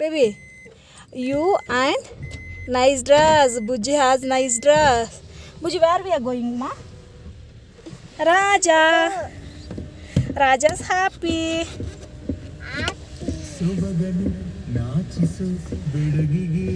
baby you and nice dress bujji has nice dress bujji where we are going ma Raja Raja's happy ಸೊಬಗನು ನಾಚಿಸು ಬೆಡಗಿಗೆ